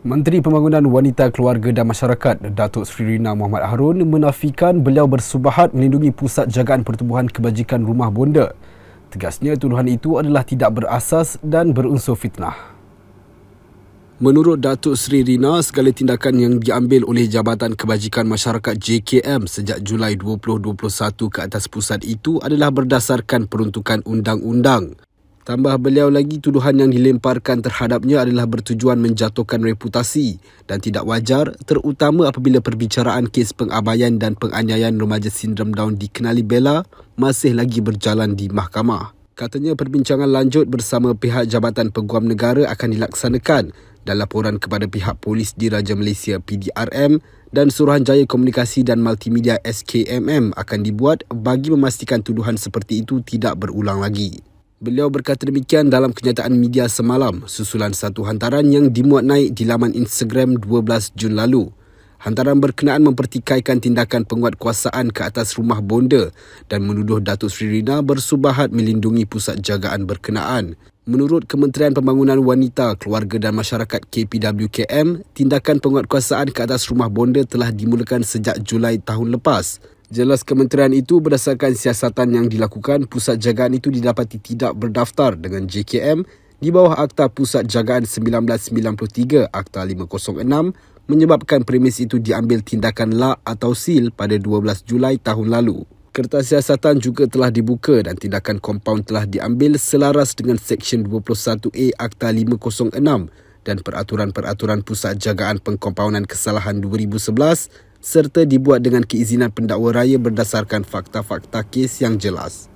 Menteri Pembangunan Wanita Keluarga dan Masyarakat Datuk Sri Rina Muhammad Harun menafikan beliau bersubahat melindungi Pusat Jagaan Pertubuhan Kebajikan Rumah Bonda. Tegasnya tuduhan itu adalah tidak berasas dan berunsur fitnah. Menurut Datuk Sri Rina, segala tindakan yang diambil oleh Jabatan Kebajikan Masyarakat JKM sejak Julai 2021 ke atas pusat itu adalah berdasarkan peruntukan undang-undang. Tambah beliau lagi tuduhan yang dilemparkan terhadapnya adalah bertujuan menjatuhkan reputasi dan tidak wajar terutama apabila perbicaraan kes pengabaian dan penganiayaan remaja sindrom Down dikenali Bella masih lagi berjalan di mahkamah. Katanya perbincangan lanjut bersama pihak Jabatan Peguam Negara akan dilaksanakan dan laporan kepada pihak polis di Raja Malaysia PDRM dan Suruhanjaya Komunikasi dan Multimedia SKMM akan dibuat bagi memastikan tuduhan seperti itu tidak berulang lagi. Beliau berkata demikian dalam kenyataan media semalam susulan satu hantaran yang dimuat naik di laman Instagram 12 Jun lalu. Hantaran berkenaan mempertikaikan tindakan penguatkuasaan ke atas rumah bonda dan menuduh Datuk Sri Rina bersubahat melindungi pusat jagaan berkenaan. Menurut Kementerian Pembangunan Wanita, Keluarga dan Masyarakat KPWKM, tindakan penguatkuasaan ke atas rumah bonda telah dimulakan sejak Julai tahun lepas. Jelas kementerian itu berdasarkan siasatan yang dilakukan, pusat jagaan itu didapati tidak berdaftar dengan JKM di bawah Akta Pusat Jagaan 1993 Akta 506 menyebabkan premis itu diambil tindakan la atau sil pada 12 Julai tahun lalu. Kertas siasatan juga telah dibuka dan tindakan kompaun telah diambil selaras dengan Seksyen 21A Akta 506 dan peraturan-peraturan Pusat Jagaan Pengkompaunan Kesalahan 2011 serta dibuat dengan keizinan pendakwa raya berdasarkan fakta-fakta kes yang jelas.